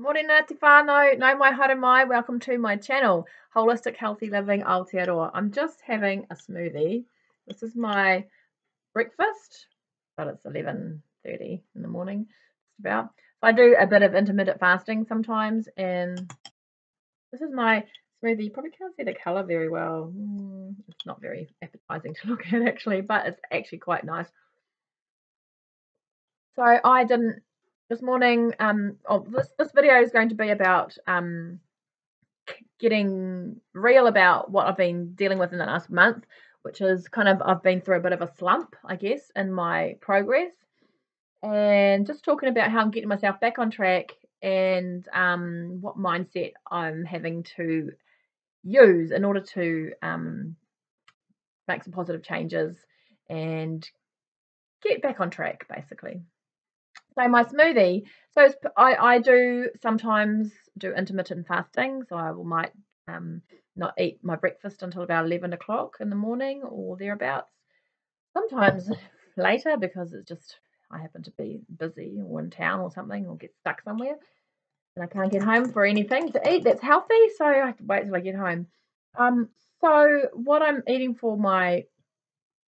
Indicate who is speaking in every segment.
Speaker 1: Morena te whānau, no mai mai, welcome to my channel, Holistic Healthy Living Aotearoa. I'm just having a smoothie. This is my breakfast, but it's 11.30 in the morning, just about. I do a bit of intermittent fasting sometimes, and this is my smoothie. You probably can't see the colour very well. Mm, it's not very appetizing to look at actually, but it's actually quite nice. So I didn't this morning. Um, oh, this this video is going to be about um getting real about what I've been dealing with in the last month, which is kind of I've been through a bit of a slump, I guess, in my progress, and just talking about how I'm getting myself back on track and um, what mindset I'm having to use in order to um, make some positive changes and get back on track, basically. So my smoothie. So I I do sometimes do intermittent fasting. So I will might um, not eat my breakfast until about eleven o'clock in the morning or thereabouts. Sometimes later because it's just I happen to be busy or in town or something or get stuck somewhere and I can't get home for anything to eat that's healthy. So I have to wait till I get home. Um, so what I'm eating for my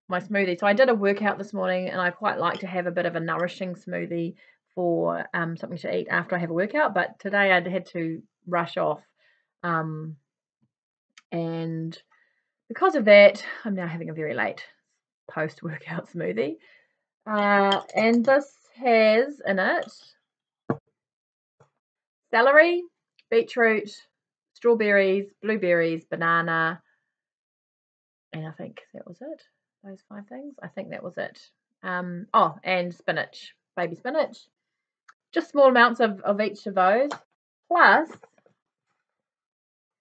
Speaker 1: my smoothie. So I did a workout this morning and I quite like to have a bit of a nourishing smoothie for um, something to eat after I have a workout. But today I had to rush off. Um, and because of that, I'm now having a very late post workout smoothie. Uh, and this has in it celery, beetroot, strawberries, blueberries, banana, and I think that was it those five things. I think that was it. Um, oh, and spinach, baby spinach. Just small amounts of, of each of those, plus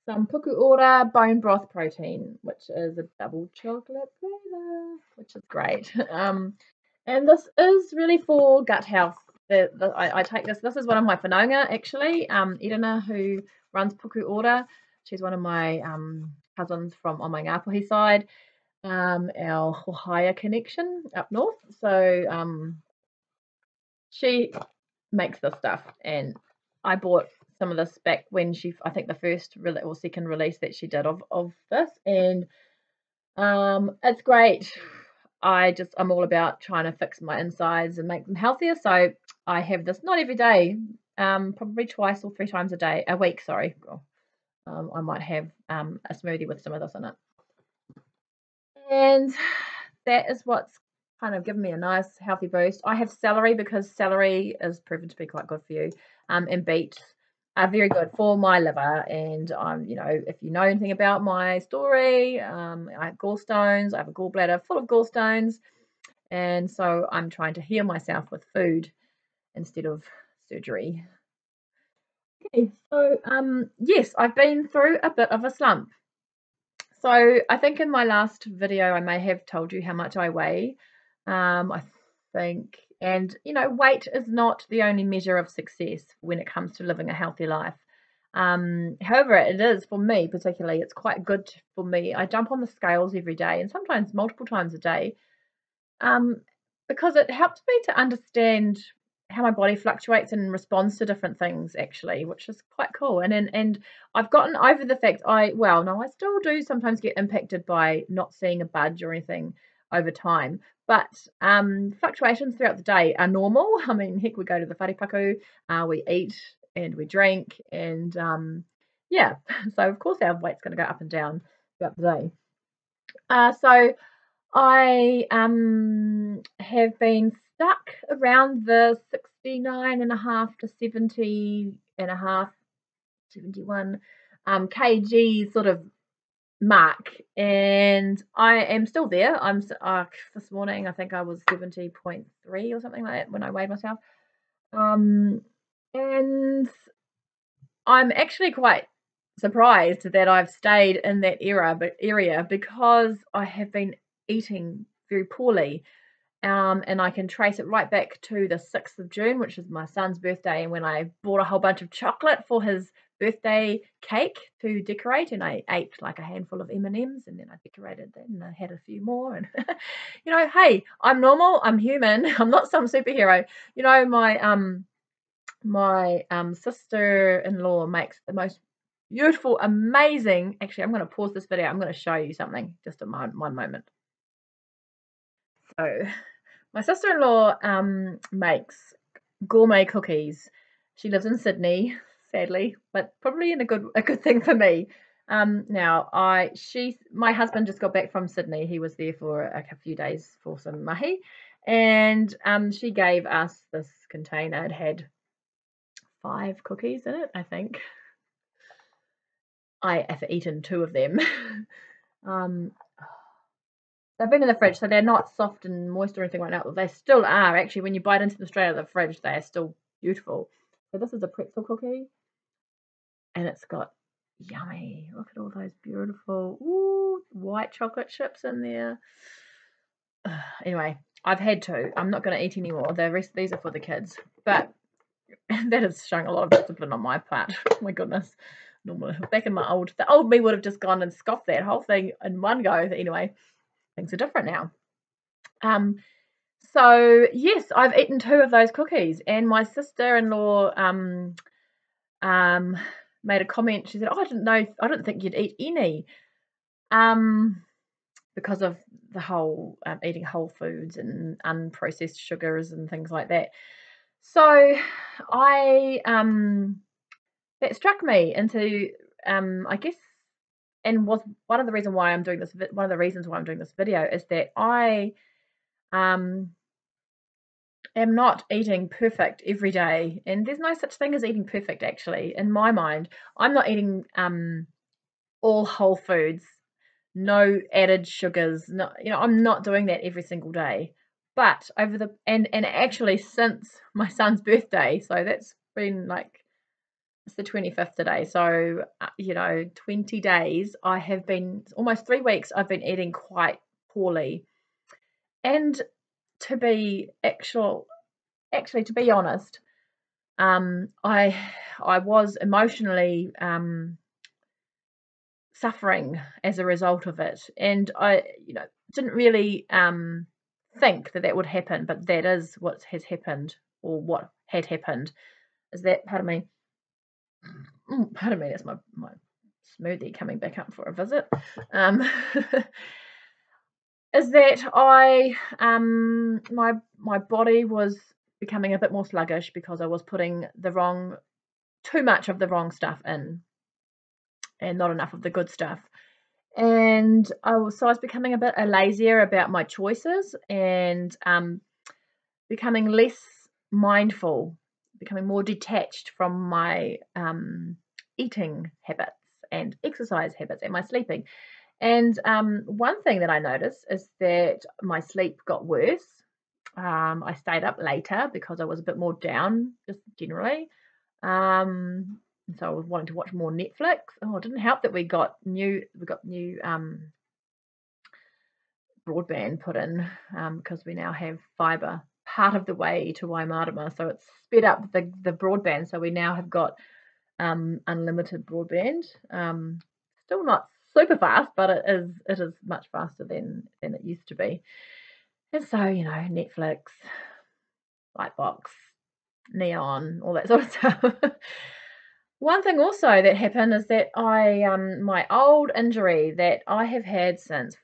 Speaker 1: some puku ora bone broth protein, which is a double chocolate flavor, which is great. Um, and this is really for gut health. The, the, I, I, take this. This is one of my whanaunga, actually. Um, Irina, who runs Puku Ora, she's one of my um, cousins from on my Ngāpuhi side um, our Ohio connection up north. So um, she makes this stuff, and I bought some of this back when she, I think the first re- or second release that she did of of this, and um, it's great. I just I'm all about trying to fix my insides and make them healthier. So I have this not every day, um, probably twice or three times a day, a week. Sorry, um, I might have um, a smoothie with some of this in it. And that is what's kind of given me a nice healthy boost. I have celery because celery is proven to be quite good for you. Um, and beets are very good for my liver. And I'm, um, you know, if you know anything about my story, um, I have gallstones. I have a gallbladder full of gallstones, and so I'm trying to heal myself with food instead of surgery. Okay, so um, yes, I've been through a bit of a slump. So I think in my last video I may have told you how much I weigh. Um, I think, and you know, weight is not the only measure of success when it comes to living a healthy life. Um, however, it is for me particularly. It's quite good for me. I jump on the scales every day, and sometimes multiple times a day, um, because it helps me to understand how my body fluctuates and responds to different things actually which is quite cool. And and, and i've gotten over the fact i well no i still do sometimes get impacted by not seeing a budge or anything over time but um, fluctuations throughout the day are normal. I mean heck we go to the wharepaku uh, we eat and we drink and um, yeah so of course our weight's going to go up and down throughout the day. Uh, so I um, have been stuck around the 69 and a half to 70 and a half, 71 um, kg sort of mark. And I am still there. I'm uh, this morning, I think I was 70.3 or something like that when I weighed myself. Um, and I'm actually quite surprised that I've stayed in that era, but area because I have been eating very poorly. Um, and I can trace it right back to the 6th of June, which is my son's birthday, and when I bought a whole bunch of chocolate for his birthday cake to decorate, and I ate like a handful of M and then I decorated that, and I had a few more. And you know, hey, I'm normal, I'm human, I'm not some superhero. You know, my um, my um, sister-in-law makes the most beautiful, amazing. Actually, I'm going to pause this video. I'm going to show you something. Just a one moment. So, my sister-in-law um, makes gourmet cookies. She lives in Sydney, sadly, but probably in a good a good thing for me. Um, now, I she my husband just got back from Sydney. He was there for a, a few days for some mahi, and um, she gave us this container. It had five cookies in it, I think. I have eaten two of them. um, they've been in the fridge, so they're not soft and moist or anything right now. But they still are actually. When you bite into them straight out of the fridge, they are still beautiful. So this is a pretzel cookie, and it's got yummy. Look at all those beautiful ooh, white chocolate chips in there. anyway, I've had two. I'm not going to eat anymore. The rest these are for the kids, but that is showing a lot of discipline on my part. Oh my goodness. Normally, back in my old, the old me would have just gone and scoffed that whole thing in one go. Anyway, things are different now. Um, so yes, I've eaten two of those cookies, and my sister-in-law um, um, made a comment. She said, "Oh, I didn't know. I didn't think you'd eat any." Um, because of the whole um, eating whole foods and unprocessed sugars and things like that. So I um that struck me into um I guess and was one of the reason why I'm doing this one of the reasons why I'm doing this video is that I um am not eating perfect every day. And there's no such thing as eating perfect actually in my mind. I'm not eating um all whole foods no added sugars no you know I'm not doing that every single day. But over the and and actually since my son's birthday, so that's been like it's the 25th today. So, uh, you know, 20 days I have been almost 3 weeks I've been eating quite poorly. And to be actual actually to be honest, um I I was emotionally um suffering as a result of it and I you know didn't really um think that that would happen, but that is what has happened, or what had happened. Is that, pardon me, mm, pardon me, that's my, my smoothie coming back up for a visit. Um, is that I, um, my my body was becoming a bit more sluggish because I was putting the wrong, too much of the wrong stuff in, and not enough of the good stuff and I was so I was becoming a bit a lazier about my choices and um, becoming less mindful, becoming more detached from my um, eating habits and exercise habits and my sleeping. And um, one thing that I noticed is that my sleep got worse. Um, I stayed up later because I was a bit more down, just generally. Um, so I was wanting to watch more Netflix. Oh, it didn't help that we got new we got new um, broadband put in because um, we now have fibre part of the way to Waimarama, so it's sped up the the broadband. So we now have got um, unlimited broadband. Um, still not super fast, but it is it is much faster than than it used to be. And so you know Netflix, Lightbox, Neon, all that sort of stuff. One thing also that happened is that I um my old injury that I have had since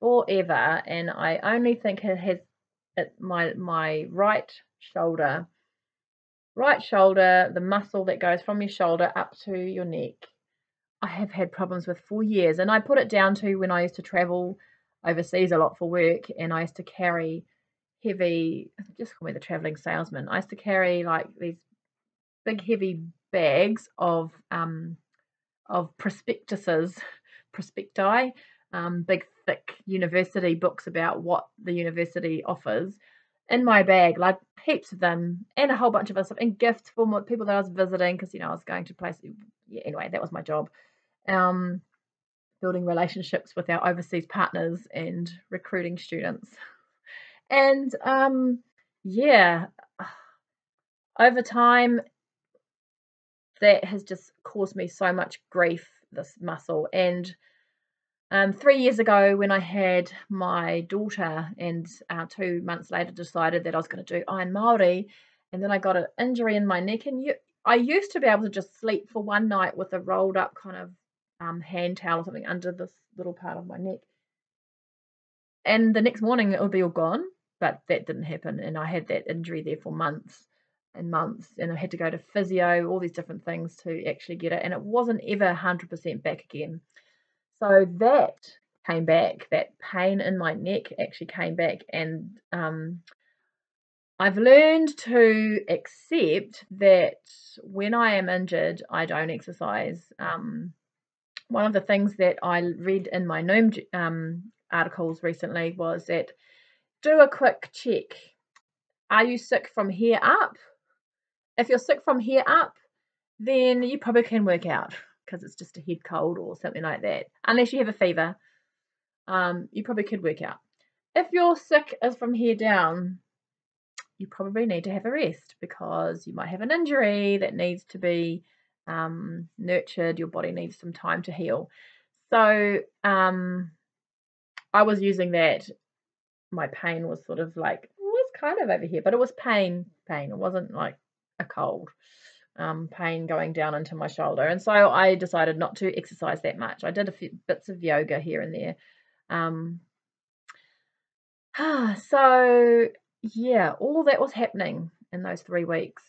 Speaker 1: forever, and I only think it has it my my right shoulder, right shoulder, the muscle that goes from your shoulder up to your neck. I have had problems with for years, and I put it down to when I used to travel overseas a lot for work, and I used to carry heavy. Just call me the traveling salesman. I used to carry like these big heavy bags of um, of prospectuses, prospecti, um, big thick university books about what the university offers in my bag, like heaps of them, and a whole bunch of other stuff, and gifts for people that I was visiting because you know I was going to places. Yeah, anyway, that was my job. Um, building relationships with our overseas partners and recruiting students. And um, yeah, over time, that has just caused me so much grief, this muscle. And um, three years ago, when I had my daughter, and uh, two months later decided that I was going to do Iron Maori, and then I got an injury in my neck. And you, I used to be able to just sleep for one night with a rolled up kind of um, hand towel or something under this little part of my neck. And the next morning it would be all gone, but that didn't happen. And I had that injury there for months and months. And I had to go to physio, all these different things to actually get it. And it wasn't ever 100% back again. So that came back. That pain in my neck actually came back. And um, I've learned to accept that when I am injured, I don't exercise. Um, one of the things that I read in my Noom um, articles recently was that do a quick check. Are you sick from here up? If you're sick from here up, then you probably can work out because it's just a head cold or something like that. Unless you have a fever, um, you probably could work out. If you're sick as from here down, you probably need to have a rest because you might have an injury that needs to be um, nurtured. Your body needs some time to heal. So um, I was using that. My pain was sort of like was kind of over here, but it was pain, pain. It wasn't like a cold. Um, pain going down into my shoulder. And so I decided not to exercise that much. I did a few bits of yoga here and there. Um, so yeah, all that was happening in those three weeks.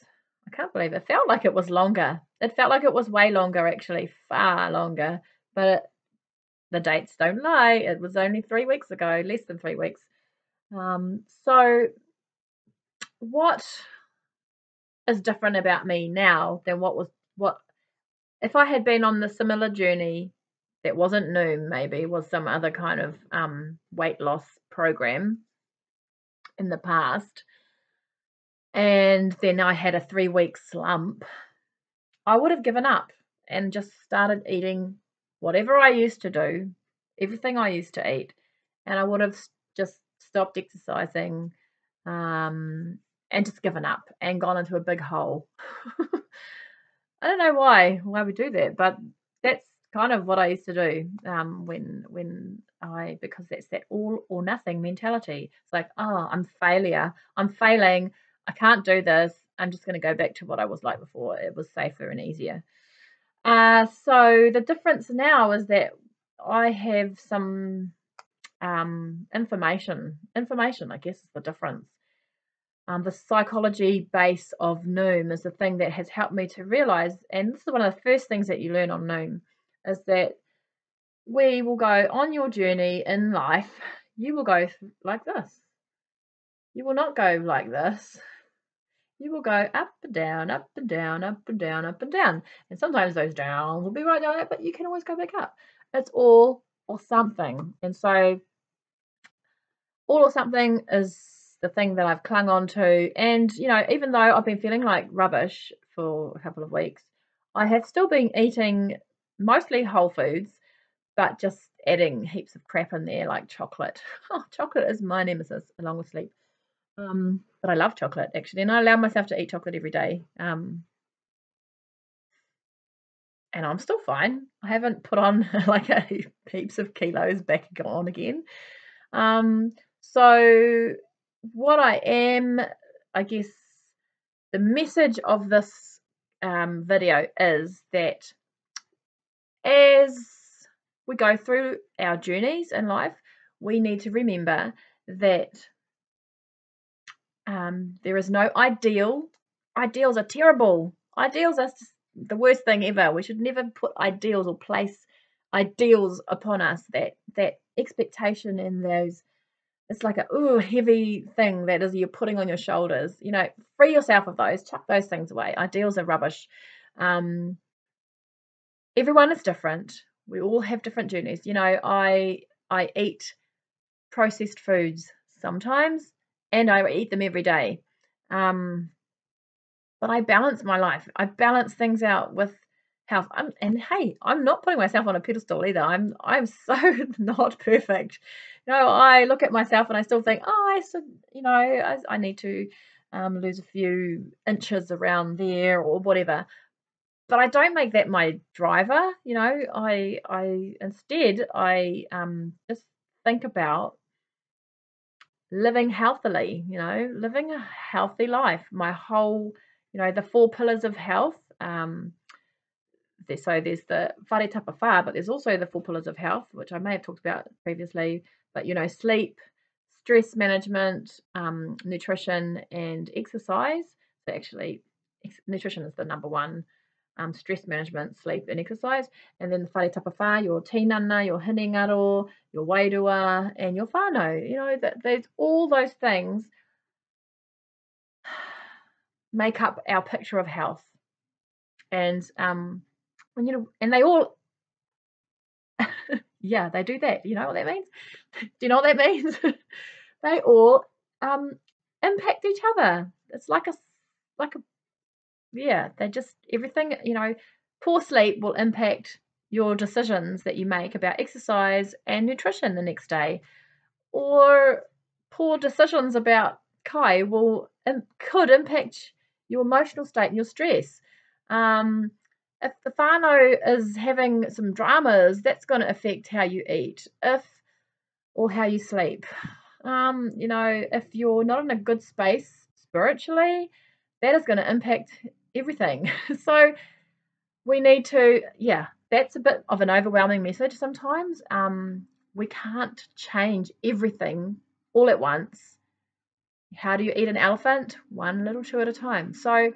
Speaker 1: I can't believe it. it felt like it was longer. It felt like it was way longer, actually, far longer. But it, the dates don't lie. It was only three weeks ago, less than three weeks. Um, so, what is different about me now than what was what if I had been on the similar journey that wasn't Noom, maybe was some other kind of um, weight loss program in the past, and then I had a three week slump, I would have given up and just started eating whatever I used to do, everything I used to eat, and I would have just stopped exercising um, and just given up and gone into a big hole. I don't know why why we do that, but that's kind of what I used to do um, when when I because that's that all or nothing mentality. It's like, oh, I'm failure. I'm failing. I can't do this. I'm just going to go back to what I was like before. It was safer and easier. Uh, so the difference now is that I have some um, information. Information, I guess, is the difference. Um, the psychology base of Noom is the thing that has helped me to realize, and this is one of the first things that you learn on Noom, is that we will go on your journey in life, you will go like this. You will not go like this. You will go up and down, up and down, up and down, up and down. And sometimes those downs will be right down, but you can always go back up. It's all or something. And so, all or something is the thing that I've clung on to. And, you know, even though I've been feeling like rubbish for a couple of weeks, I have still been eating mostly whole foods, but just adding heaps of crap in there like chocolate. Oh, chocolate is my nemesis along with sleep. Um, but I love chocolate actually, and I allow myself to eat chocolate every day. Um, and I'm still fine. I haven't put on like a heaps of kilos back on again. Um, so what I am, I guess, the message of this um, video is that as we go through our journeys in life, we need to remember that um, there is no ideal. Ideals are terrible. Ideals are the worst thing ever. We should never put ideals or place ideals upon us. That that expectation and those it's like a ooh heavy thing that is you're putting on your shoulders. You know, free yourself of those. Chuck those things away. Ideals are rubbish. Um, everyone is different. We all have different journeys. You know, I I eat processed foods sometimes, and I eat them every day. Um, but I balance my life. I balance things out with health. I'm, and hey, I'm not putting myself on a pedestal either. I'm I'm so not perfect. You know, I look at myself and I still think, oh, I should, you know, I, I need to um, lose a few inches around there or whatever but I don't make that my driver. You know, I I instead I um just think about living healthily, you know, living a healthy life. My whole, you know, the four pillars of health. Um, so there's the whare tapa whā, but there's also the four pillars of health, which I may have talked about previously. But you know, sleep, stress management, um, nutrition, and exercise. So actually, ex- nutrition is the number one. Um, stress management, sleep, and exercise. And then the whare tapa whā, your tinana, your hinengaro, your wairua, and your whānau. You know, that there's all those things make up our picture of health. And um, and you know, and they all yeah, they do that. You know what that means? do you know what that means? they all um impact each other. It's like a like a yeah, they just everything, you know, poor sleep will impact your decisions that you make about exercise and nutrition the next day. Or poor decisions about kai will could impact your emotional state and your stress. Um, if the whānau is having some dramas, that's going to affect how you eat, if or how you sleep. Um, you know, if you're not in a good space spiritually, that is going to impact everything. so we need to, yeah, that's a bit of an overwhelming message sometimes. Um, we can't change everything all at once. How do you eat an elephant? One little chew at a time. So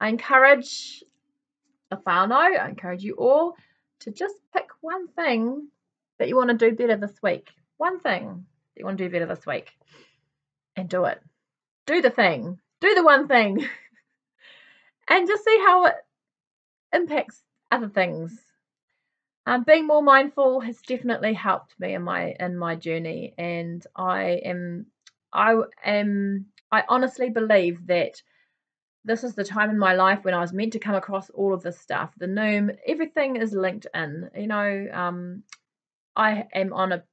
Speaker 1: I encourage the whānau, I encourage you all to just pick one thing that you want to do better this week. One thing that you want to do better this week and do it. Do the thing. Do the one thing. and just see how it impacts other things. Um, being more mindful has definitely helped me in my in my journey, and I am I am I honestly believe that this is the time in my life when I was meant to come across all of this stuff. The Noom, everything is linked in. You know, um, I am on a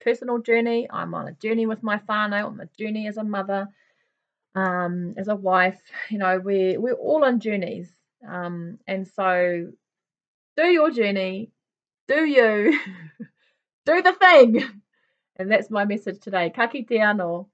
Speaker 1: personal journey. I'm on a journey with my whānau. I'm a journey as a mother, um, as a wife. You know, we're we're all on journeys, um, and so do your journey, do you, do the thing, and that's my message today. Ka kite anō.